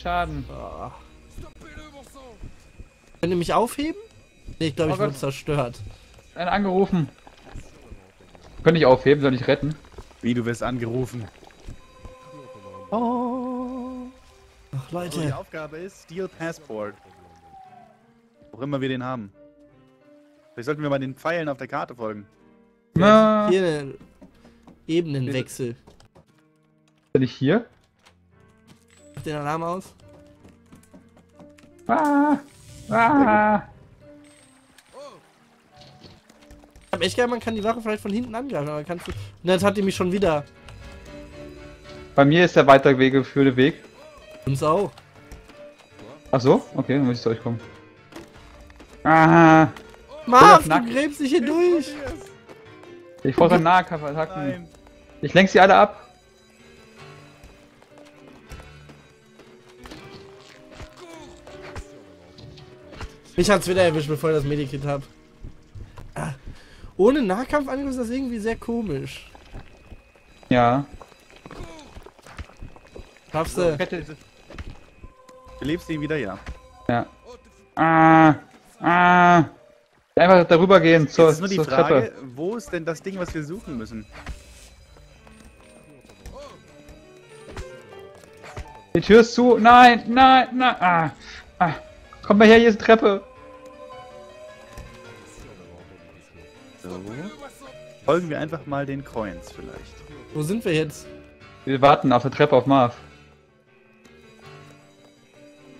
Schaden. Ah. Könnt ihr mich aufheben? Nee, ich glaube, Oh ich wurde zerstört. Einer angerufen. Könnte ich aufheben, soll ich retten? Wie, du wirst angerufen. Oh. Ach, Also die Leute. Aufgabe ist Steal Passport. Wo immer wir den haben. Vielleicht sollten wir mal den Pfeilen auf der Karte folgen. Na, Hier ein Ebenenwechsel. bin ich hier? Mach den Alarm aus. Ah, ah. Ich hab echt geil, man kann die Wache vielleicht von hinten angreifen, aber kannst du. Und jetzt hat die mich schon wieder. Bei mir ist der weiter Wege führende Weg. Uns auch. Ach so? Okay, dann muss ich zu euch kommen. Ah, Marv, du gräbst dich hier durch. ich fordere Nahkampfattacken. Ich lenk sie alle ab. Mich hat's wieder erwischt, bevor ich das Medikit hab. Ah. Ohne Nahkampfangriff ist das irgendwie sehr komisch. Ja. Schaffst du? Kette. Belebst du ihn wieder? Ja. Ja. Ah, ah. Einfach darüber gehen zur, Jetzt ist nur die zur Frage, Treppe. wo ist denn das Ding, was wir suchen müssen? Die Tür ist zu. Nein, nein, nein. Ah, ah. Komm mal her, hier ist eine Treppe. So. Folgen wir einfach mal den Coins vielleicht. Wo sind wir jetzt? Wir warten auf der Treppe auf Marv.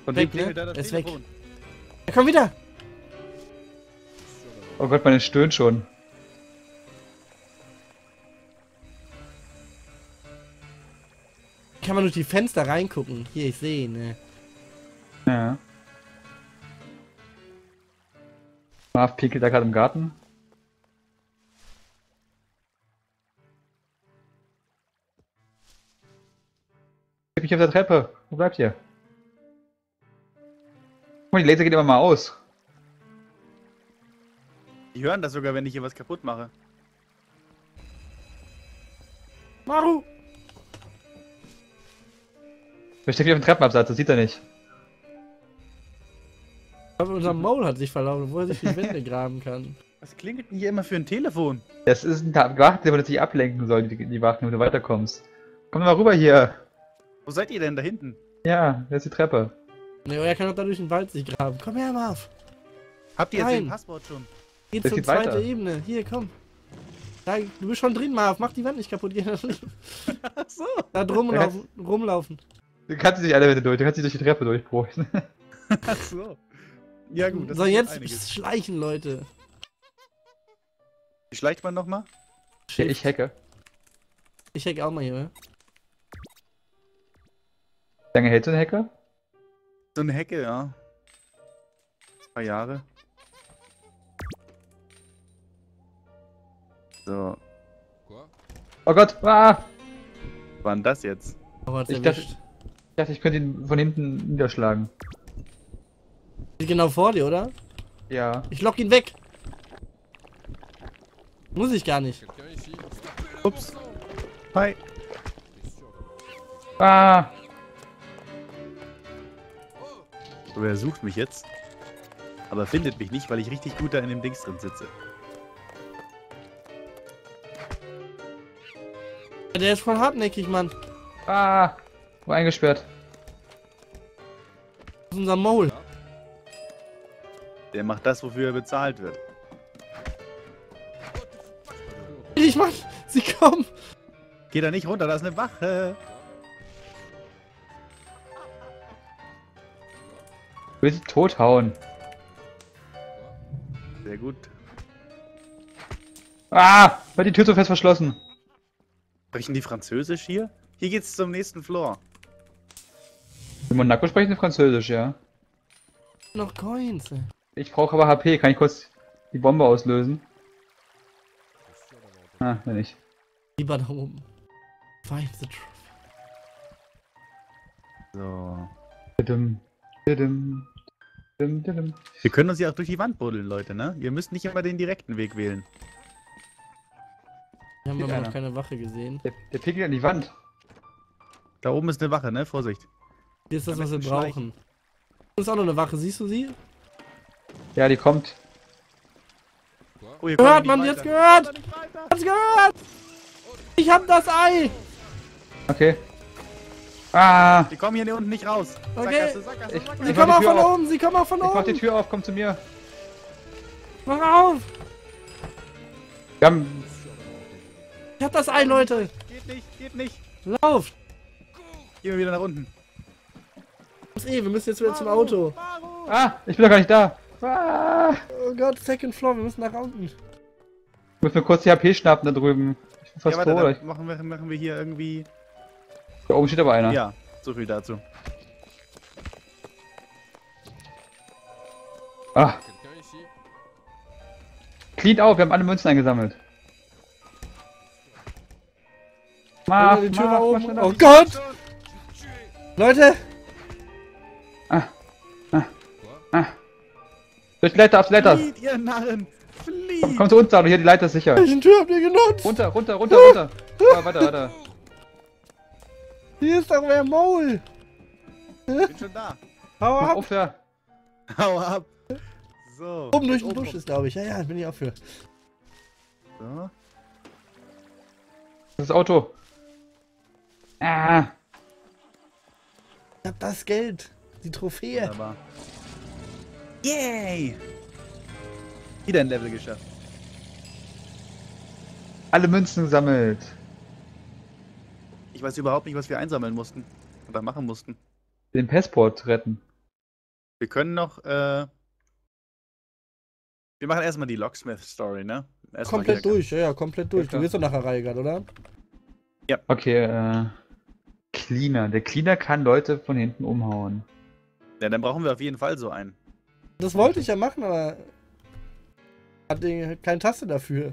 Und Weg, ne? Da Er ist weg. Telefon? Ja, komm wieder! oh Gott, meine stöhnt schon. Kann man durch die Fenster reingucken. Hier, ich sehe ihn, ne? Ja. Marv piekelt da gerade im Garten. Ich mich auf der Treppe. Wo bleibt ihr? Guck mal, die Laser geht immer mal aus. Die hören das sogar, wenn ich hier was kaputt mache. Maru! Versteckt dich auf dem Treppenabsatz, das sieht er nicht. Aber unser Maul hat sich verlaufen, wo er sich die Wände graben kann. Was klingelt denn hier immer für ein Telefon? Das ist ein Wacht, der sich ablenken soll, die, die Wachen, wenn du weiterkommst. Komm mal rüber hier. Wo seid ihr denn da hinten? Ja, da ist die Treppe. Ne, er kann doch da durch den Wald sich graben. Komm her, Marv! Habt ihr jetzt den Passwort schon? Geht Das zur zweiten weiter. Ebene. Hier, komm. Da, du bist schon drin, Marv. Mach die Wand nicht kaputt. Geh da, Ach so. da drum Ja. laufen, rumlaufen. Du kannst nicht alle Wände durch, du kannst nicht durch die Treppe durchbrechen. Ach so. Ja gut, das so, ist jetzt einiges. schleichen, Leute. Wie schleicht man nochmal? Ja, ich hacke. Ich hack auch mal hier, ne? Wie lange hält so ein Hacker? So eine Hecke, ja. Ein paar Jahre. So, Oh Gott, ah! was war denn das jetzt? Oh, hat's Ich dachte-. Ich dachte, ich könnte ihn von hinten niederschlagen. Ist genau vor dir, oder? Ja. Ich lock ihn weg. Muss ich gar nicht. Ups. Hi. Ah! So, er sucht mich jetzt. Aber findet mich nicht, weil ich richtig gut da in dem Dings drin sitze. Der ist voll hartnäckig, Mann. Ah! Wo eingesperrt? Das ist unser Maul. Der macht das, wofür er bezahlt wird. Ich Mann. Sie kommen. Geh da nicht runter, da ist eine Wache. Willst sie tothauen. Sehr gut. Ah! War die Tür so fest verschlossen. Sprechen die Französisch hier? Hier geht's zum nächsten Floor. In Monaco sprechen sie Französisch, ja. Noch Coins. Ich brauche aber HP. Kann ich kurz die Bombe auslösen? Ah, wenn nicht. Lieber da oben. Find the truth. So. Didim, didim. Wir können uns ja auch durch die Wand buddeln, Leute, ne? Ihr müsst nicht immer den direkten Weg wählen. Wir haben Geht aber noch keine Wache gesehen. Der, der pickelt an die Wand. Da oben ist eine Wache, ne? Vorsicht. Hier ist das, was wir brauchen. Hier ist auch noch eine Wache, siehst du sie? Ja, die kommt. Oh, hier Gehört, man, jetzt gehört! Hat's gehört! Ich hab das Ei! Okay. Ah! Die kommen hier unten nicht raus. Okay. Sackgasse, Sackgasse, Ich- Sackgasse. Sie kommen auch von auf. oben, sie kommen auch von Ich mach die oben! Tür auf, komm zu mir. Mach auf! Wir haben. Ich hab das Ei, Leute! Geht nicht, geht nicht. Lauft! Gehen wir wieder nach unten. Eh, wir müssen jetzt wieder zum Auto. Maro. Ah! Ich bin doch gar nicht da! Ah! Oh Gott, Second Floor, wir müssen nach unten. Ich muss mir kurz die HP schnappen da drüben. Ich bin fast Ja, warte, machen wir, machen wir hier irgendwie... Da oben steht aber einer. Ja, so viel dazu. Ah! Clean auf, wir haben alle Münzen eingesammelt. Mach, Oder die Tür mach, mach oben. schneller. Oh Gott! Leute! Durch die Leiter, aufs Leiter! Flieht, ihr Narren! Flieht! Komm, komm zu uns, da, hier die Leiter ist sicher. Welchen Tür habt ihr genutzt? Runter, runter, runter, runter. Ja, weiter, weiter. Hier ist doch wer Maul! bin schon da. Hau ab! auf, ja. Hau ab. So. Oben durch den Busch ist, glaube ich. Ja, ja, bin ich auch für. So. Das ist das Auto. Ah! Ich hab das Geld. Die Trophäe. Wunderbar. Yay! Wieder ein Level geschafft. Alle Münzen gesammelt. Ich weiß überhaupt nicht, was wir einsammeln mussten. Oder machen mussten. Den Passport retten. Wir können noch, äh... Wir machen erstmal die Locksmith-Story, ne? Erstmal Komplett durch, ja, ja, komplett durch. Ja, Du wirst doch nachher Reihe gerade, oder? Okay, äh. Cleaner. Der Cleaner kann Leute von hinten umhauen. Ja, dann brauchen wir auf jeden Fall so einen. Das wollte ich ja machen, aber. Hat die- keine Taste dafür.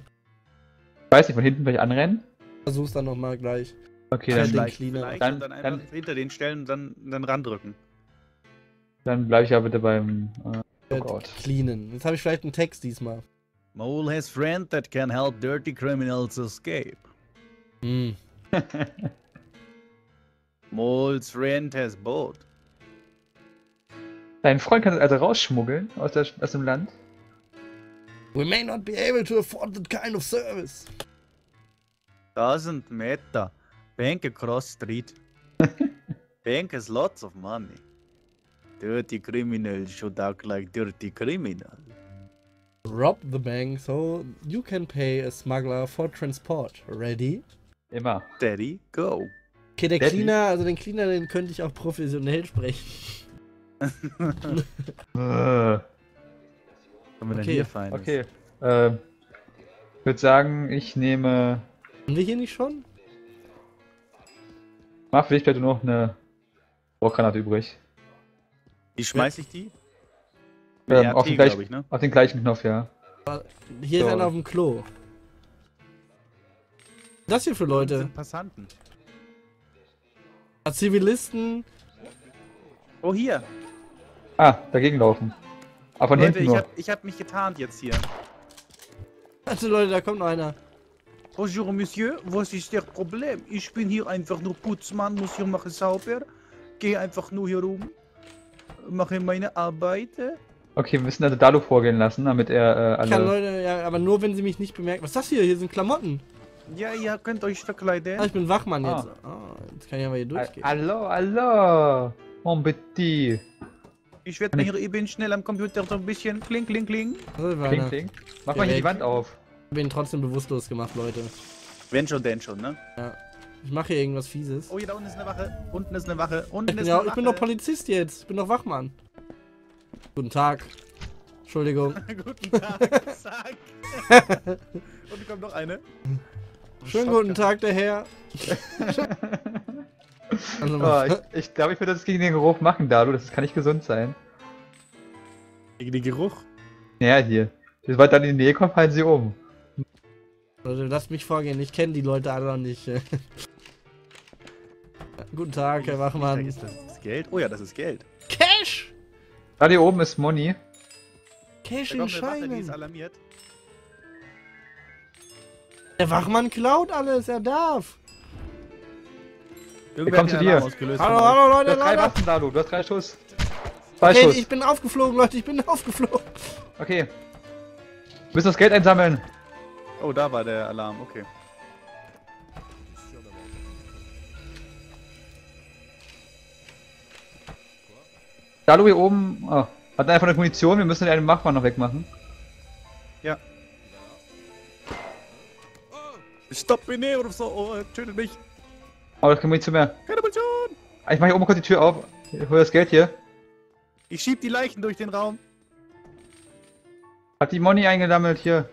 Ich weiß nicht, von hinten vielleicht anrennen? Versuch's dann nochmal gleich. Okay, dann, vielleicht Dann- und dann einfach dann- hinter den Stellen und dann, dann randrücken. dann bleibe ich ja bitte beim. Äh, Gott. Cleanen. Jetzt habe ich vielleicht einen Text diesmal. Mole has friend that can help dirty criminals escape. Hm. Mole's friend has boat. Dein Freund kann das also rausschmuggeln aus, der, aus dem Land. We may not be able to afford that kind of service. Doesn't matter. Bank across street. Bank has lots of money. Dirty criminals should act like dirty criminal. Rob the bank so you can pay a smuggler for transport. Ready? Immer. Steady, go. Okay, der Daddy? Cleaner, also den Cleaner, den könnte ich auch professionell sprechen. Äh, Was haben wir denn Okay, hier Feines? okay. Äh, ich würde sagen, ich nehme. Haben wir hier nicht schon? Mach vielleicht vielleicht nur noch eine Rohrgranate übrig. Wie schmeiß ich die? Ähm, RT, auf, den gleich, ich, ne? auf den gleichen Knopf, ja. Hier ist So. einer auf dem Klo. Das hier für Das Leute? sind Passanten. Zivilisten. Oh, hier. Ah, dagegen laufen. Aber von Leute, hinten ich nur. hab, ich hab mich getarnt jetzt hier. Also Leute, da kommt noch einer. Bonjour, Monsieur. Was ist der Problem? Ich bin hier einfach nur Putzmann, muss hier machen sauber. Gehe einfach nur hier rum. Mache meine Arbeit. Okay, wir müssen also Dalu vorgehen lassen, damit er äh, Ich kann alle. Leute, ja, aber nur wenn sie mich nicht bemerken. Was ist das hier? Hier sind Klamotten. Ja, ihr könnt euch verkleiden. Ah, ich bin Wachmann Ah. jetzt. Ah, jetzt kann ich aber hier durchgehen. Hallo, hallo, mon petit. Ich werde mir hier eben schnell am Computer so ein bisschen kling, kling, kling. Also, Kling, kling. Mach mal hier die. Wand auf. Ich bin trotzdem bewusstlos gemacht, Leute. Wenn schon, denn schon, ne? Ich mache hier irgendwas Fieses. Oh, hier da unten ist eine Wache. Unten ist eine Wache. Unten Ich bin, ist ja, eine ich bin doch Wache. Polizist jetzt. Ich bin doch Wachmann. Guten Tag. Entschuldigung. guten Tag. Zack. Und kommt noch eine. Schönen guten Tag, der Herr. Also, Oh, ich ich glaube, ich würde das gegen den Geruch machen, Dalu. Das kann nicht gesund sein. Gegen den Geruch. Naja, hier. Sobald dann in die Nähe kommt, fallen sie um. Leute, lasst mich vorgehen. Ich kenne die Leute alle noch nicht. Guten Tag, Herr Wachmann. Ist das, das Geld? Oh ja, das ist Geld. Cash! Da hier oben ist Moni. Cash Da in Scheinen. alarmiert. Der Wachmann klaut alles, er darf. Irgendwer kommt zu dir. Hallo, hallo Du Leute, hast drei Leute. Waffen, Dalu. Du hast drei Schuss. Zwei Okay, Schuss. ich bin aufgeflogen, Leute, ich bin aufgeflogen. Okay. Wir müssen das Geld einsammeln. Oh, da war der Alarm, okay. Dalu hier oben. Oh, hat einfach eine Munition. Wir müssen den einen Machmann noch wegmachen. Ja. Stopp mich nicht oder so, oh, er tötet mich. Oh, da ist keine Munition mehr. Keine Munition! Ah, Ich mach hier oben kurz die Tür auf. Ich hol das Geld hier. Ich schieb die Leichen durch den Raum. Hat die Money eingesammelt hier.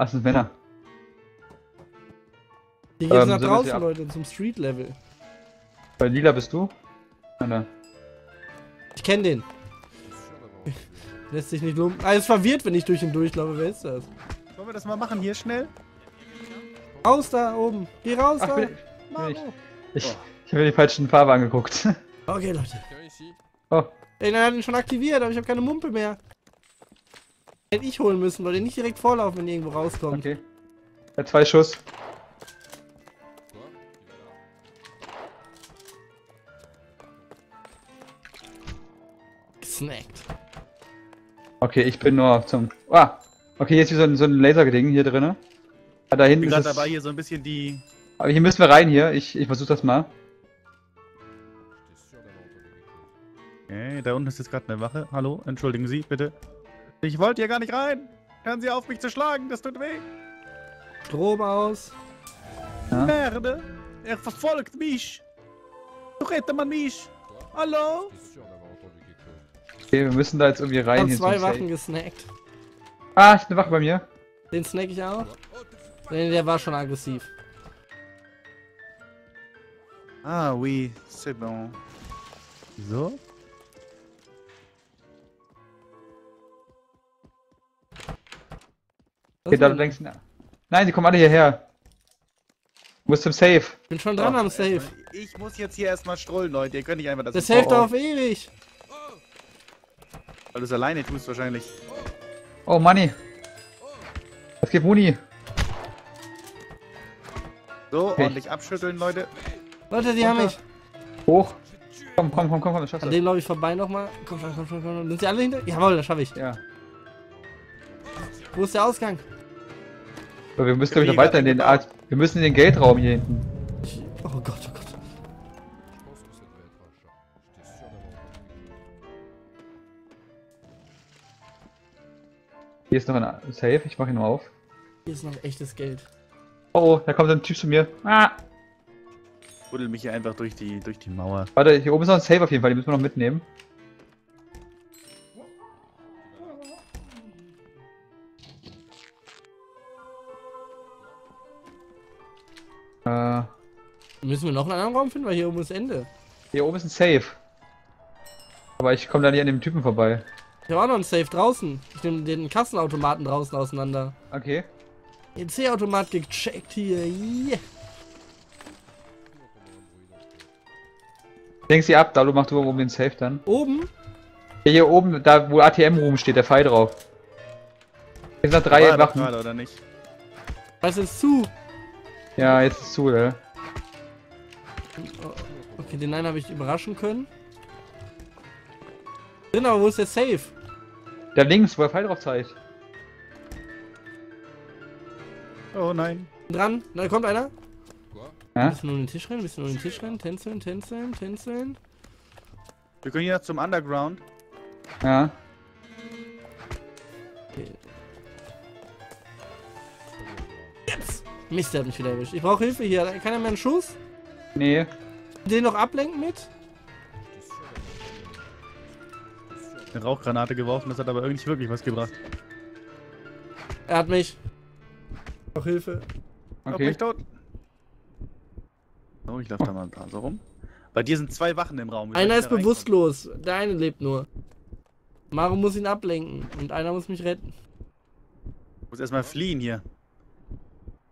Ah, das sind Männer. Hier geht's Ähm, nach draußen, ab- Leute, zum Street-Level. Bei Lila bist du? Da. Ich kenne den. Lässt sich nicht lumpen. Ah, ist verwirrt, wenn ich durch ihn durchlaufe. Wer ist das? Wollen wir das mal machen hier schnell? Raus da oben. Geh raus Ach, da. bin, bin ich. Maro. Ich, Oh. ich habe mir die falschen Farbe angeguckt. Okay, Leute. Oh, Ey, der hat ihn schon aktiviert, aber ich habe keine Mumpe mehr. Hätte ich holen müssen, Leute. Nicht direkt vorlaufen, wenn ihr irgendwo rauskommt. okay. Er hat zwei Schuss. Gesnackt. Okay, ich bin nur zum. Ah! Okay, jetzt hier so ein, so ein Laserding hier drin. Ah, da Ich hinten bin ist gerade dabei, hier so ein bisschen die. Aber hier müssen wir rein hier. Ich, ich versuche das mal. Okay, da unten ist jetzt gerade eine Wache. Hallo, entschuldigen Sie, bitte. Ich wollte hier gar nicht rein. Hören Sie auf, mich zu schlagen, das tut weh. Strom aus. Ja. Merde, er verfolgt mich. Rette man mich. Hallo? Okay, wir müssen da jetzt irgendwie Ich rein. hab hier zwei Safe. gesnackt. Ah, ist eine Wache bei mir. Den snack ich auch. Nee, der war schon aggressiv. Ah, oui, c'est bon. So? Okay, da links. Nein, die kommen alle hierher. Du musst zum Safe. Ich bin schon dran Oh, am Safe. Ich muss jetzt hier erstmal strollen, Leute. Ihr könnt nicht einfach das. Der Safe Oh, doch auf ewig. Weil du es alleine tust, wahrscheinlich. Oh, Money. Es gibt Muni. So, Okay. ordentlich abschütteln, Leute. Leute, die haben mich. Hoch. Komm, komm, komm, komm, komm, das schaffst An du. dem laufe ich vorbei nochmal. Komm schon, komm schon, komm schon. Sind sie alle hinter? Jawohl, das schaffe ich. Ja. Wo ist der Ausgang? Aber wir müssen, glaube ich, noch weiter in den. Art. Wir müssen in den Geldraum hier hinten. Ich, oh Gott, oh Gott. Hier ist noch ein Safe. Ich mach ihn nur auf. Hier ist noch echtes Geld. Oh, oh, da kommt ein Typ zu mir. Ah! Buddel mich hier einfach durch die, durch die Mauer. Warte, hier oben ist noch ein Safe auf jeden Fall. Die müssen wir noch mitnehmen. Äh, Müssen wir noch einen anderen Raum finden, weil hier oben ist Ende. hier oben ist ein Safe. Aber ich komme da nicht an dem Typen vorbei. Ich habe auch noch einen Safe draußen. Ich nehme den Kassenautomaten draußen auseinander. Okay. Den C-Automat gecheckt hier. Yeah. Lenk sie ab, Dalu, mach du oben den Safe dann. Oben? Hier, hier oben, da wo ATM-Room steht, der Pfeil drauf. Hier sind noch drei Wachen. gerade, oder nicht? Was ist zu? Ja, jetzt ist zu, ja. Oh, Okay, den einen habe ich überraschen können. Drin, aber wo ist der Safe? Da links, wo der Pfeil drauf zeigt. Oh nein. Dran, da kommt einer. Ja? Ein bisschen um den Tisch rennen, ein bisschen um den Tisch rennen, tänzeln, tänzeln, tänzeln. Wir können hier zum Underground. Ja. Jetzt! Mist, der hat mich wieder erwischt. Ich brauche Hilfe hier. Kann er mir einen Schuss? Nee. Den noch ablenken mit? Eine Rauchgranate geworfen, das hat aber irgendwie wirklich was gebracht. Er hat mich. Auch Hilfe. Okay. Mich tot. So, ich laufe da mal da so rum. Bei dir sind zwei Wachen im Raum. Einer ist bewusstlos. Der eine lebt nur. Maro muss ihn ablenken. Und einer muss mich retten. Ich muss erstmal fliehen hier.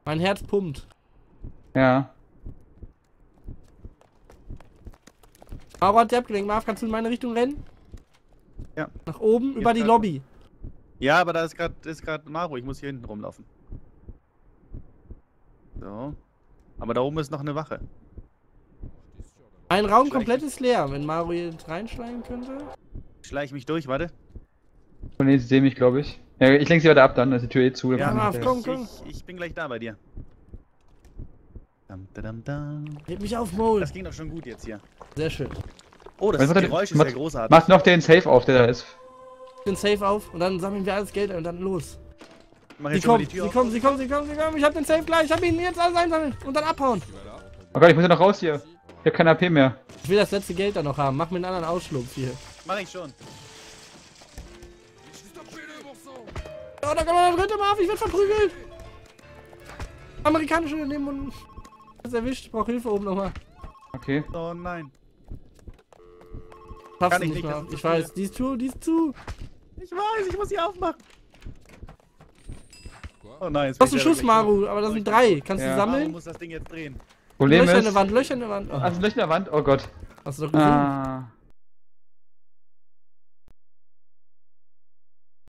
Mein Herz pumpt. Ja. Maro hat die abgelenkt. Marv, kannst du in meine Richtung rennen? Ja. Nach oben, über die grad. Lobby. Ja, aber da ist gerade ist Maro. Ich muss hier hinten rumlaufen. So. Aber da oben ist noch eine Wache. Ein Raum komplett ist leer. Wenn Mario jetzt reinschleimen könnte. Schleich mich durch, warte. Oh nee, sie sehen mich, glaube ich. Ja, ich lenke sie weiter ab dann, da ist die Tür eh zu. Ja, ich komm, weg. komm. Ich, ich bin gleich da bei dir. Dam, dam, dam. Heb mich auf, Mole. Das ging doch schon gut jetzt hier. Sehr schön. Oh, das Was macht Geräusch ist macht- ja großartig. Mach noch den Safe auf, der da ist. Bin safe auf und dann sammeln wir alles Geld ein und dann los. Mach Sie jetzt mal kommen, die sie Tür auf. kommen, sie kommen, sie kommen, sie kommen. Ich hab den Safe gleich. Ich hab ihn jetzt alles einsammeln und dann abhauen. Oh Gott, ich muss ja noch raus hier. Ich hab kein AP mehr. Ich will das letzte Geld dann noch haben. Mach mir einen anderen Ausschlupf hier. Mach ich schon. Oh, da kommt noch der dritte Mal auf. Ich werd verprügelt. Amerikanische Unternehmen und... Das erwischt. Ich brauch Hilfe oben nochmal. Okay. Oh nein. Schaffst Kann du ich nicht nicht, Ich weiß. Die ist zu, die ist zu. Ich weiß, ich muss sie aufmachen. Oh nein, jetzt Du hast einen ich Schuss, Maru, aber das sind drei. Kannst Ja. du. Maru sammeln? muss das Ding jetzt drehen. Problem Löcher in ist. der Wand, Löcher in der Wand. Oh, Ah, ein Löcher in der Wand? Oh Gott. hast du doch gesehen. Ah.